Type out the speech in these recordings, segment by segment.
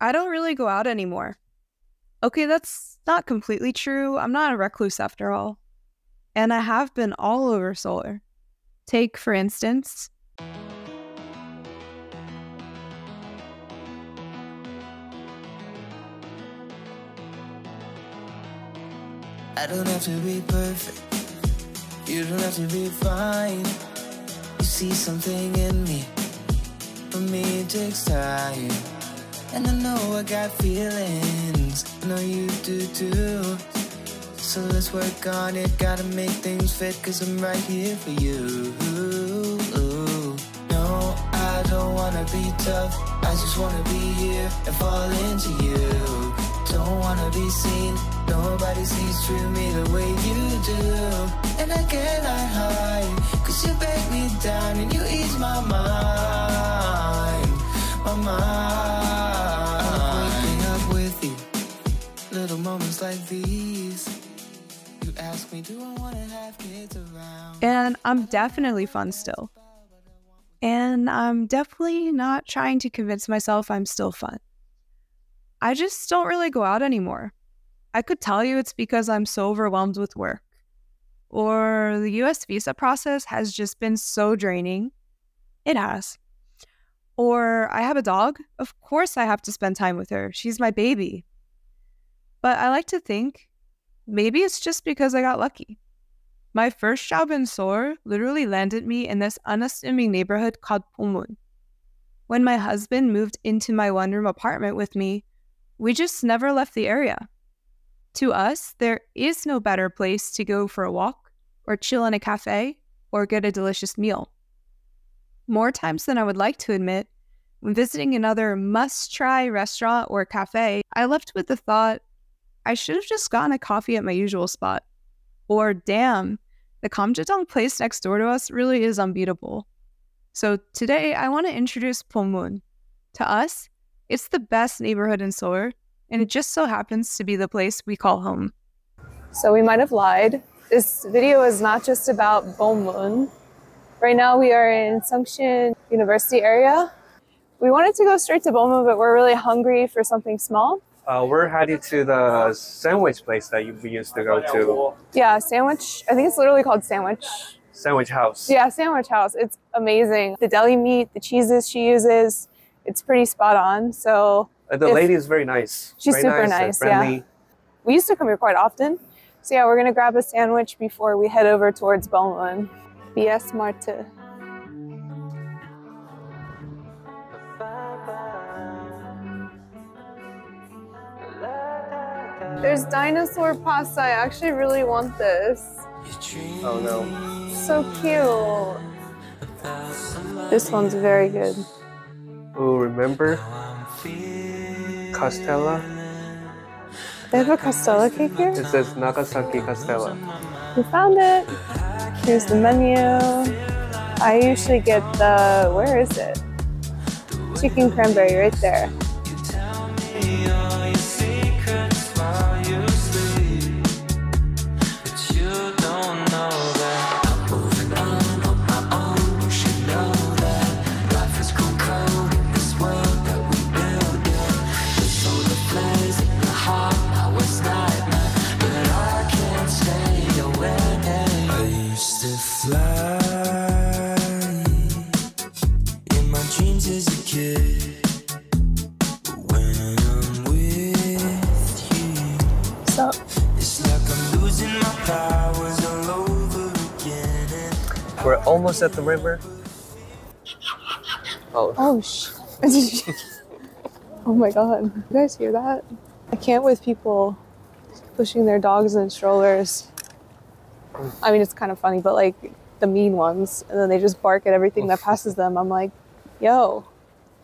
I don't really go out anymore. Okay, that's not completely true. I'm not a recluse after all. And I have been all over Seoul. Take, for instance, I don't have to be perfect. You don't have to be fine. You see something in me. For me, it takes time. And I know I got feelings. I know you do too. So let's work on it. Gotta make things fit, cause I'm right here for you. No, I don't wanna be tough. I just wanna be here and fall into you. Don't wanna be seen. Nobody sees through me the way you do. And I cannot hide. Cause you break me down and you ease my mind. My mind. Like these. You ask me, do I wanna have kids around? and I'm definitely fun still. And I'm definitely not trying to convince myself I'm still fun. I just don't really go out anymore. I could tell you it's because I'm so overwhelmed with work. Or the US visa process has just been so draining. It has. Or I have a dog. Of course, I have to spend time with her. She's my baby. But I like to think maybe it's just because I got lucky. My first job in Seoul literally landed me in this unassuming neighborhood called Bomun. When my husband moved into my one room apartment with me, we just never left the area. To us, there is no better place to go for a walk, or chill in a cafe, or get a delicious meal. More times than I would like to admit, when visiting another must try restaurant or cafe, I left with the thought, I should have just gotten a coffee at my usual spot. Or, damn, the Kamjatong place next door to us really is unbeatable. So today, I want to introduce Bomun. To us, it's the best neighborhood in Seoul, and it just so happens to be the place we call home. So we might have lied. This video is not just about Bomun. Right now we are in Sungshin University area. We wanted to go straight to Bomun, but we're really hungry for something small. Uh, we're headed to the sandwich place that you- we used to go to, Yeah, sandwich. I think it's literally called Sandwich. Sandwich House. Yeah, Sandwich House. It's amazing. The deli meat, the cheeses she uses, it's pretty spot on. So Uh, the lady is very nice. She's very super and nice, yeah. we used to come here quite often. So yeah, we're gonna grab a sandwich before we head over towards Bomun. BS Marte. There's dinosaur pasta. I actually really want this. Oh no. So cute. This one's very good. Oh, remember Castella? They have a Castella cake here? It says Nagasaki Castella. We found it. Here's the menu. I usually get the, where is it? Chicken cranberry right there. Almost at the river. Oh, oh sh. oh my god. You guys hear that? I can't with people pushing their dogs in strollers. I mean, it's kind of funny, but like the mean ones, and then they just bark at everything that passes them. I'm like, yo,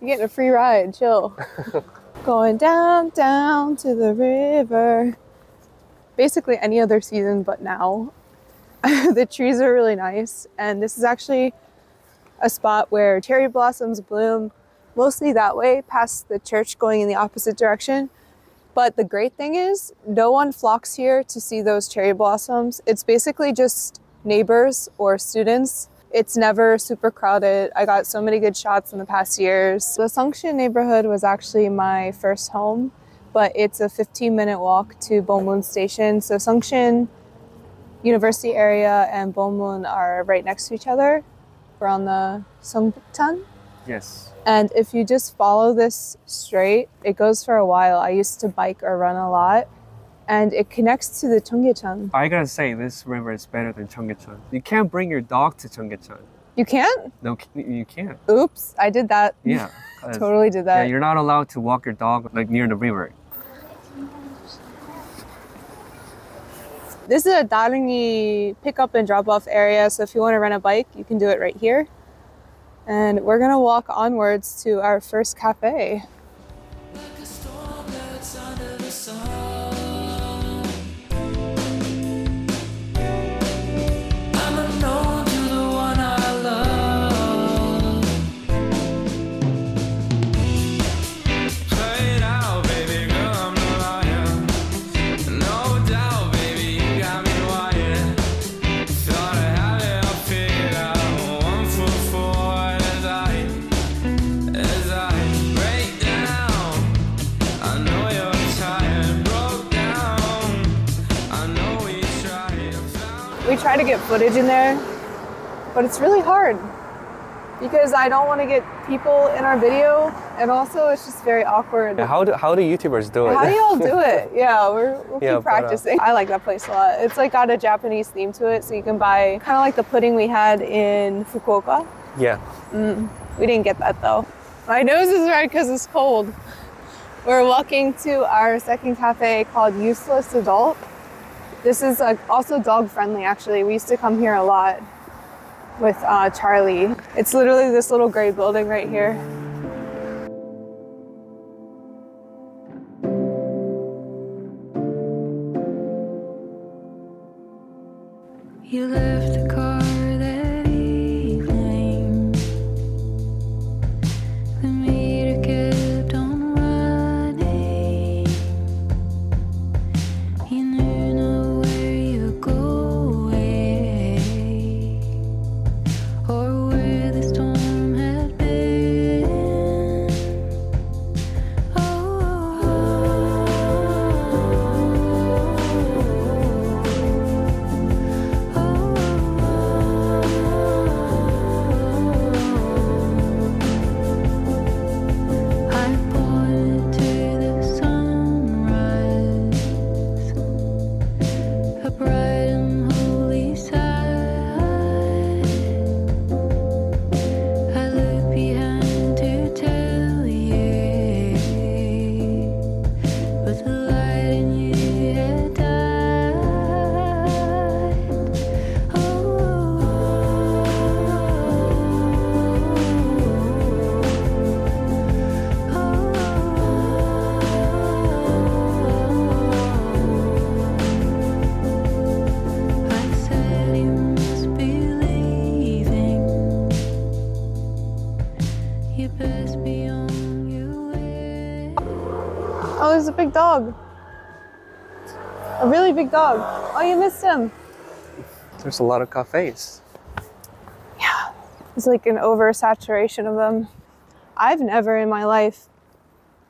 you're getting a free ride, chill. Going down, down to the river. Basically, any other season but now. the trees are really nice, and this is actually a spot where cherry blossoms bloom mostly that way, past the church going in the opposite direction. But the great thing is, no one flocks here to see those cherry blossoms. It's basically just neighbors or students It's never super crowded. I got so many good shots in the past years. The Sungshin neighborhood was actually my first home, but it's a 15 minute walk to Bomun Station. So Sungshin University area and Bomun are right next to each other. We're on the Seongbukcheon. Yes. And if you just follow this straight, it goes for a while. I used to bike or run a lot, and it connects to the Cheonggyecheon. I gotta say, this river is better than Cheonggyecheon. You can't bring your dog to Cheonggyecheon. You can't? No, you can't. Oops, I did that. Yeah. totally did that. Yeah, that. you're not allowed to walk your dog like near the river. This is a Ddareungi pickup and drop off area, so if you want to rent a bike, you can do it right here. And we're gonna walk onwards to our first cafe. Try to get footage in there, but it's really hard because I don't want to get people in our video, and also it's just very awkward. how do how do YouTubers do it? How do y'all do it? Yeah, we're, we'll Yeah, keep but, uh, practicing. I like that place a lot. It's like got a Japanese theme to it, so you can buy kind of like the pudding we had in Fukuoka. Yeah. We didn't get that though. My nose is red because it's cold. We're walking to our second cafe called Useless Adult. This is uh, also dog friendly actually. We used to come here a lot with uh, Charlie. It's literally this little gray building right here. There's a big dog. A really big dog. Oh, you missed him. There's a lot of cafes. Yeah, it's like an oversaturation of them. I've never in my life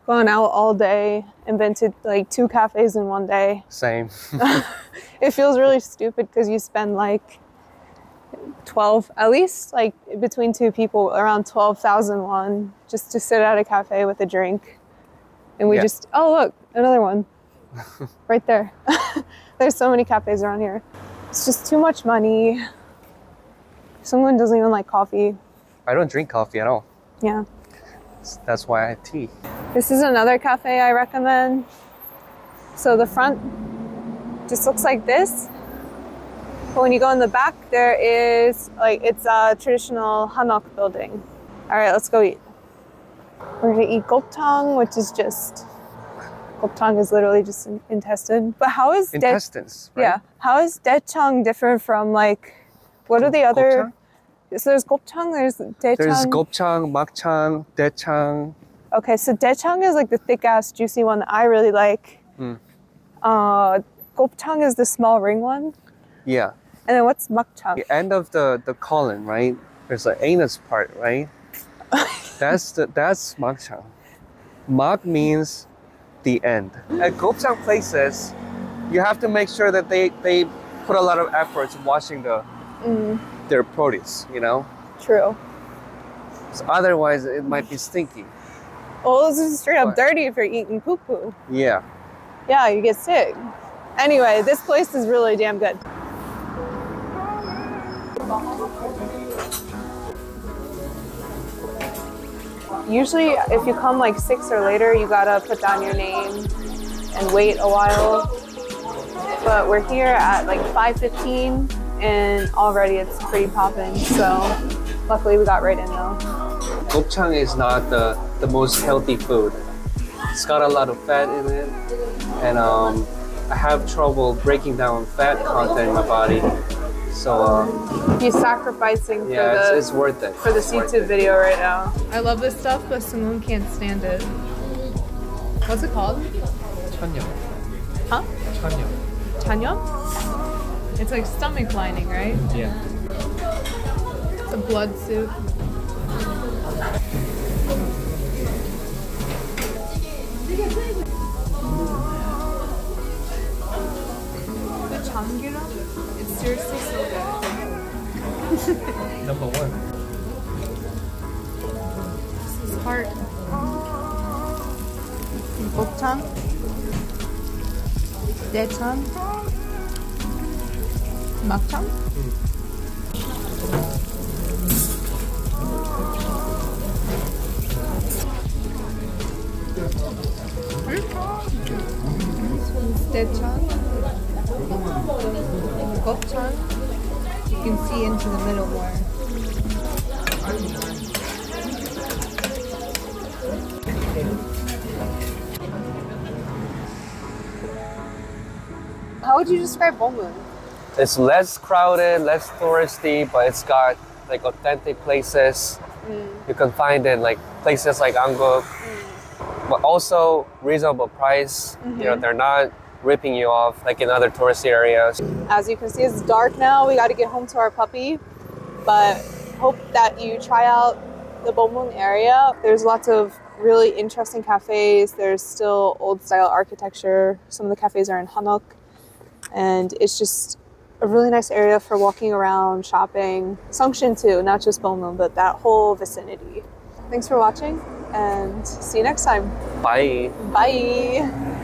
gone out all day and been to like two cafes in one day. Same. It feels really stupid because you spend like 12, at least like between two people, around 12,000 won just to sit at a cafe with a drink. And we Yeah. just, oh, look, another one right there. There's so many cafes around here. It's just too much money. Someone doesn't even like coffee. I don't drink coffee at all. Yeah. That's why I have tea. This is another cafe I recommend. So the front just looks like this. But when you go in the back, there is like it's a traditional Hanok building. All right, let's go eat. We're gonna eat gopchang, which is just gopchang is literally just in- intestine. But how is de- Intestines. Right? yeah? How is daechang different from like what are the other? So there's gopchang, there's daechang. There's gopchang, makchang, daechang. Okay, so daechang is like the thick ass juicy one that I really like. Mm. Uh, gopchang is the small ring one. Yeah. And then what's makchang? the end of the the colon, right? There's the anus part, right? that's the that's makchang. Mak means the end. At gopchang places, you have to make sure that they they put a lot of effort washing the Mm, their produce. You know, true. so otherwise it might be stinky. Well, this is straight up What? dirty if you're eating poo poo. Yeah. Yeah, you get sick. Anyway, this place is really damn good. Usually, if you come like six or later, you gotta put down your name and wait a while. But we're here at like 5:15, and already it's pretty popping. So, luckily we got right in though. Gopchang is not the, the most healthy food. It's got a lot of fat in it, and um, I have trouble breaking down fat content in my body. So um, he's sacrificing yeah, for the it's, it's worth it for the YouTube it. video right now. I love this stuff, but Simone can't stand it. What's it called? Chanyeom. Huh? Chanyeom. Chanyeom? It's like stomach lining, right? Yeah. It's a blood soup. The chamgiram? Seriously so good. Number one. This is heart. Gopchang. Daechang. Makchang. Daechang. Gopchang. You can see into the middle more. How would you describe Bomun? It's less crowded, less touristy, but it's got like authentic places. Mm. You can find in like places like Angkor, mm. but also reasonable price. You know, mm-hmm. they're not ripping you off like in other tourist areas. As you can see, it's dark now. We got to get home to our puppy, but hope that you try out the Bomun area. There's lots of really interesting cafes. There's still old style architecture. Some of the cafes are in Hanok, and it's just a really nice area for walking around, shopping. Sungshin too, not just Bomun, but that whole vicinity. Thanks for watching, and see you next time. Bye. Bye.